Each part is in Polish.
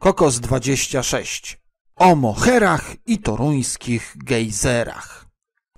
Kokos 26 o moherach i toruńskich gejzerach.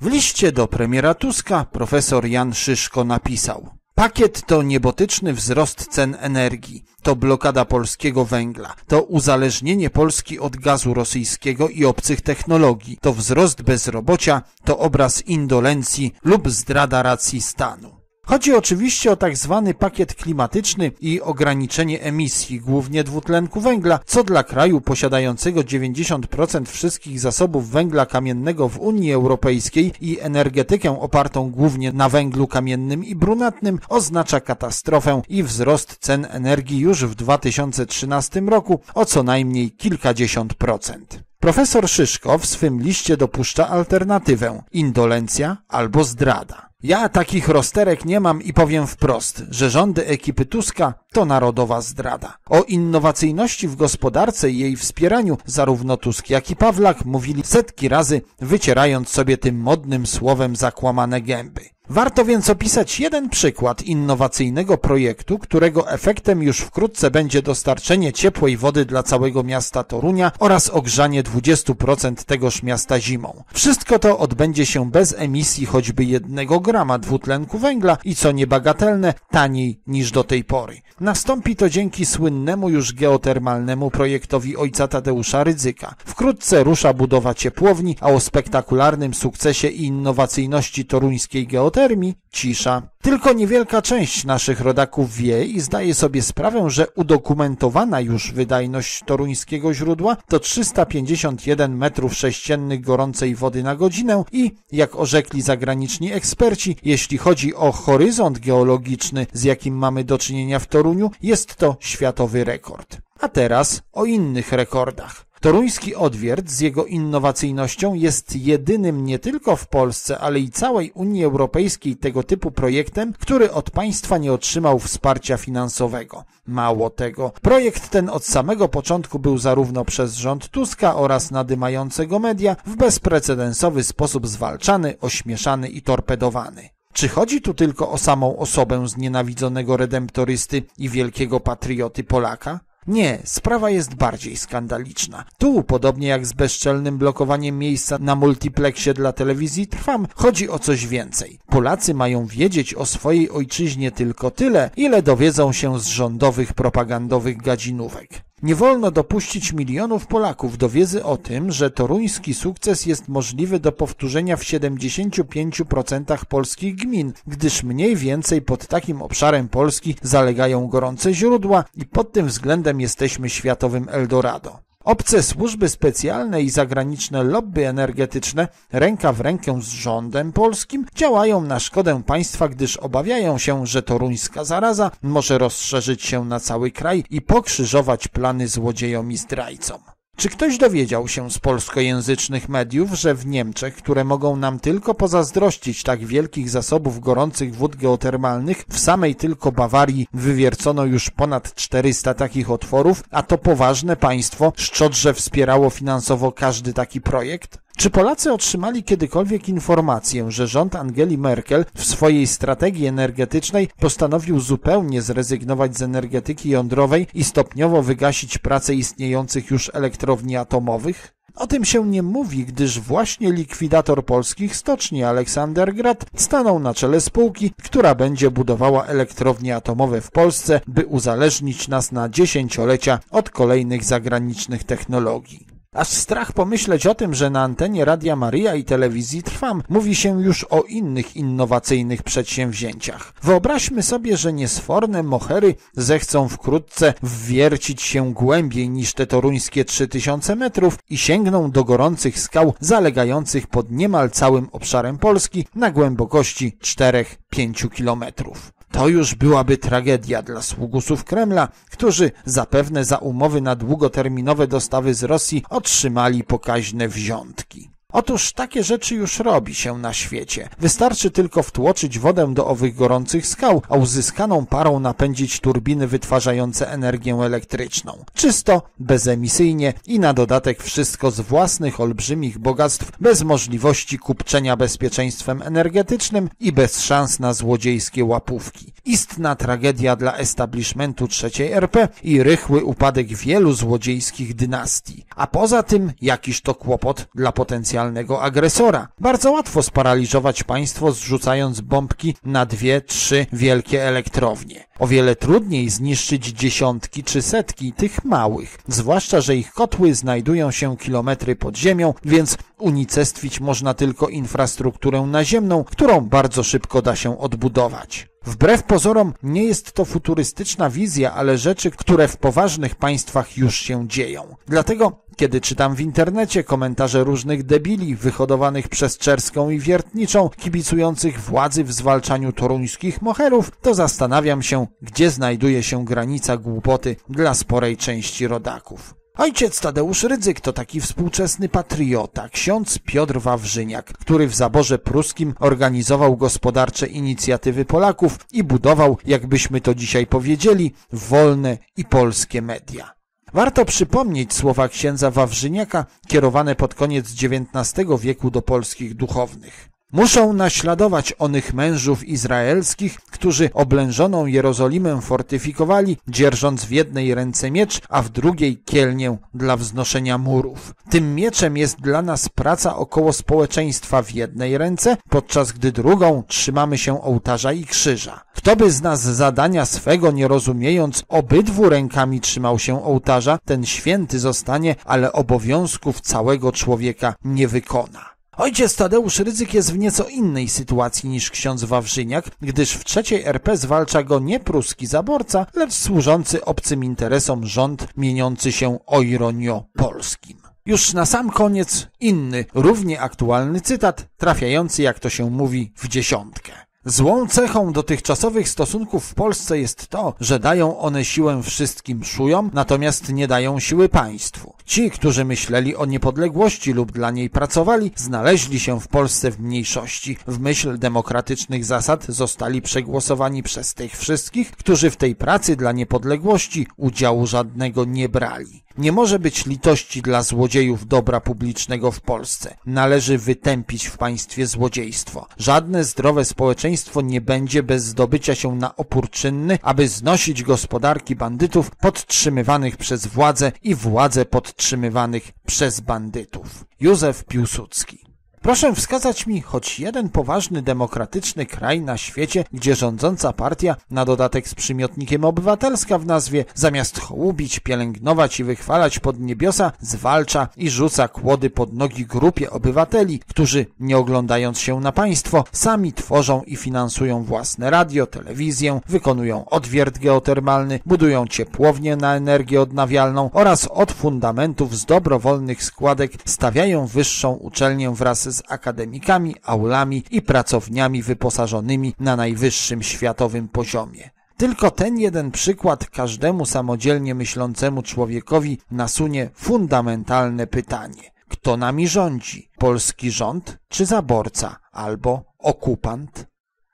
W liście do premiera Tuska profesor Jan Szyszko napisał Pakiet to niebotyczny wzrost cen energii, to blokada polskiego węgla, to uzależnienie Polski od gazu rosyjskiego i obcych technologii, to wzrost bezrobocia, to obraz indolencji lub zdrada racji stanu. Chodzi oczywiście o tak zwany pakiet klimatyczny i ograniczenie emisji, głównie dwutlenku węgla, co dla kraju posiadającego 90% wszystkich zasobów węgla kamiennego w Unii Europejskiej i energetykę opartą głównie na węglu kamiennym i brunatnym oznacza katastrofę i wzrost cen energii już w 2013 roku o co najmniej kilkadziesiąt procent. Profesor Szyszko w swym liście dopuszcza alternatywę indolencja albo zdrada. Ja takich rozterek nie mam i powiem wprost, że rządy ekipy Tuska to narodowa zdrada. O innowacyjności w gospodarce i jej wspieraniu zarówno Tusk jak i Pawlak mówili setki razy, wycierając sobie tym modnym słowem zakłamane gęby. Warto więc opisać jeden przykład innowacyjnego projektu, którego efektem już wkrótce będzie dostarczenie ciepłej wody dla całego miasta Torunia oraz ogrzanie 20% tegoż miasta zimą. Wszystko to odbędzie się bez emisji choćby jednego grama dwutlenku węgla i co niebagatelne, taniej niż do tej pory. Nastąpi to dzięki słynnemu już geotermalnemu projektowi ojca Tadeusza Rydzyka. Wkrótce rusza budowa ciepłowni, a o spektakularnym sukcesie i innowacyjności toruńskiej geotermii cisza. Tylko niewielka część naszych rodaków wie i zdaje sobie sprawę, że udokumentowana już wydajność toruńskiego źródła to 351 metrów sześciennych gorącej wody na godzinę i, jak orzekli zagraniczni eksperci, jeśli chodzi o horyzont geologiczny, z jakim mamy do czynienia w Toruniu, jest to światowy rekord. A teraz o innych rekordach. Toruński odwiert z jego innowacyjnością jest jedynym nie tylko w Polsce, ale i całej Unii Europejskiej tego typu projektem, który od państwa nie otrzymał wsparcia finansowego. Mało tego, projekt ten od samego początku był zarówno przez rząd Tuska oraz nadymającego media w bezprecedensowy sposób zwalczany, ośmieszany i torpedowany. Czy chodzi tu tylko o samą osobę znienawidzonego redemptorysty i wielkiego patrioty Polaka? Nie, sprawa jest bardziej skandaliczna. Tu, podobnie jak z bezczelnym blokowaniem miejsca na multiplexie dla telewizji Trwam, chodzi o coś więcej. Polacy mają wiedzieć o swojej ojczyźnie tylko tyle, ile dowiedzą się z rządowych propagandowych gadzinówek. Nie wolno dopuścić milionów Polaków do wiedzy o tym, że toruński sukces jest możliwy do powtórzenia w 75% polskich gmin, gdyż mniej więcej pod takim obszarem Polski zalegają gorące źródła i pod tym względem jesteśmy światowym Eldorado. Obce służby specjalne i zagraniczne lobby energetyczne ręka w rękę z rządem polskim działają na szkodę państwa, gdyż obawiają się, że toruńska zaraza może rozszerzyć się na cały kraj i pokrzyżować plany złodziejom i zdrajcom. Czy ktoś dowiedział się z polskojęzycznych mediów, że w Niemczech, które mogą nam tylko pozazdrościć tak wielkich zasobów gorących wód geotermalnych, w samej tylko Bawarii wywiercono już ponad 400 takich otworów, a to poważne państwo szczodrze wspierało finansowo każdy taki projekt? Czy Polacy otrzymali kiedykolwiek informację, że rząd Angeli Merkel w swojej strategii energetycznej postanowił zupełnie zrezygnować z energetyki jądrowej i stopniowo wygasić pracę istniejących już elektrowni atomowych? O tym się nie mówi, gdyż właśnie likwidator polskich stoczni Aleksander Grad stanął na czele spółki, która będzie budowała elektrownie atomowe w Polsce, by uzależnić nas na dziesięciolecia od kolejnych zagranicznych technologii. Aż strach pomyśleć o tym, że na antenie Radia Maria i telewizji Trwam mówi się już o innych innowacyjnych przedsięwzięciach. Wyobraźmy sobie, że niesforne mohery zechcą wkrótce wwiercić się głębiej niż te toruńskie 3000 metrów i sięgną do gorących skał zalegających pod niemal całym obszarem Polski na głębokości 4-5 kilometrów. To już byłaby tragedia dla sługusów Kremla, którzy zapewne za umowy na długoterminowe dostawy z Rosji otrzymali pokaźne wziątki. Otóż takie rzeczy już robi się na świecie. Wystarczy tylko wtłoczyć wodę do owych gorących skał, a uzyskaną parą napędzić turbiny wytwarzające energię elektryczną. Czysto, bezemisyjnie i na dodatek wszystko z własnych olbrzymich bogactw, bez możliwości kupczenia bezpieczeństwem energetycznym i bez szans na złodziejskie łapówki. Istna tragedia dla establishmentu trzeciej RP i rychły upadek wielu złodziejskich dynastii. A poza tym jakiś to kłopot dla potencjalnego agresora. Bardzo łatwo sparaliżować państwo zrzucając bombki na dwie, trzy wielkie elektrownie. O wiele trudniej zniszczyć dziesiątki czy setki tych małych, zwłaszcza, że ich kotły znajdują się kilometry pod ziemią, więc unicestwić można tylko infrastrukturę naziemną, którą bardzo szybko da się odbudować. Wbrew pozorom nie jest to futurystyczna wizja, ale rzeczy, które w poważnych państwach już się dzieją. Dlatego, kiedy czytam w internecie komentarze różnych debili wyhodowanych przez Czerską i Wiertniczą, kibicujących władzy w zwalczaniu toruńskich moherów, to zastanawiam się, gdzie znajduje się granica głupoty dla sporej części rodaków. Ojciec Tadeusz Rydzyk to taki współczesny patriota, ksiądz Piotr Wawrzyniak, który w zaborze pruskim organizował gospodarcze inicjatywy Polaków i budował, jakbyśmy to dzisiaj powiedzieli, wolne i polskie media. Warto przypomnieć słowa księdza Wawrzyniaka kierowane pod koniec XIX wieku do polskich duchownych. Muszą naśladować onych mężów izraelskich, którzy oblężoną Jerozolimę fortyfikowali, dzierżąc w jednej ręce miecz, a w drugiej kielnię dla wznoszenia murów. Tym mieczem jest dla nas praca około społeczeństwa w jednej ręce, podczas gdy drugą trzymamy się ołtarza i krzyża. Kto by z nas zadania swego nie rozumiejąc obydwu rękami trzymał się ołtarza, ten święty zostanie, ale obowiązków całego człowieka nie wykona. Ojciec Tadeusz Rydzyk jest w nieco innej sytuacji niż ksiądz Wawrzyniak, gdyż w trzeciej RP zwalcza go nie pruski zaborca, lecz służący obcym interesom rząd mieniący się o ironio polskim. Już na sam koniec inny, równie aktualny cytat, trafiający, jak to się mówi, w dziesiątkę. Złą cechą dotychczasowych stosunków w Polsce jest to, że dają one siłę wszystkim szujom, natomiast nie dają siły państwu. Ci, którzy myśleli o niepodległości lub dla niej pracowali, znaleźli się w Polsce w mniejszości. W myśl demokratycznych zasad zostali przegłosowani przez tych wszystkich, którzy w tej pracy dla niepodległości udziału żadnego nie brali. Nie może być litości dla złodziejów dobra publicznego w Polsce. Należy wytępić w państwie złodziejstwo. Żadne zdrowe społeczeństwo nie będzie bez zdobycia się na opór czynny, aby znosić gospodarki bandytów podtrzymywanych przez władzę i władze podtrzymywanych przez bandytów. Józef Piłsudski Proszę wskazać mi choć jeden poważny demokratyczny kraj na świecie, gdzie rządząca partia, na dodatek z przymiotnikiem obywatelska w nazwie, zamiast hołubić, pielęgnować i wychwalać pod niebiosa, zwalcza i rzuca kłody pod nogi grupie obywateli, którzy, nie oglądając się na państwo, sami tworzą i finansują własne radio, telewizję, wykonują odwiert geotermalny, budują ciepłownie na energię odnawialną oraz od fundamentów z dobrowolnych składek stawiają wyższą uczelnię wraz z akademikami, aulami i pracowniami wyposażonymi na najwyższym światowym poziomie. Tylko ten jeden przykład każdemu samodzielnie myślącemu człowiekowi nasunie fundamentalne pytanie. Kto nami rządzi? Polski rząd czy zaborca albo okupant?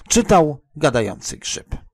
Czytał gadający grzyb.